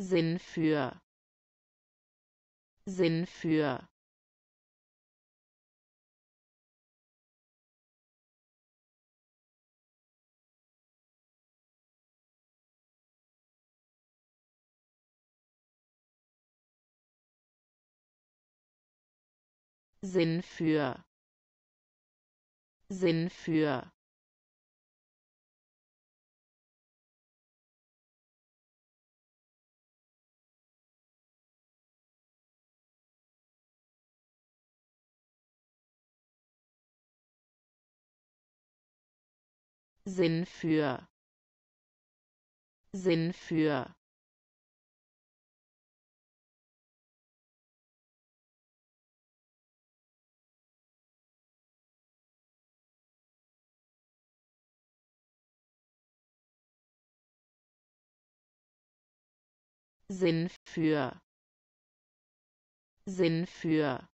Sinn für. Sinn für. Sinn für. Sinn für Sinn für. Sinn für. Sinn für. Sinn für